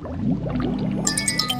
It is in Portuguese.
Música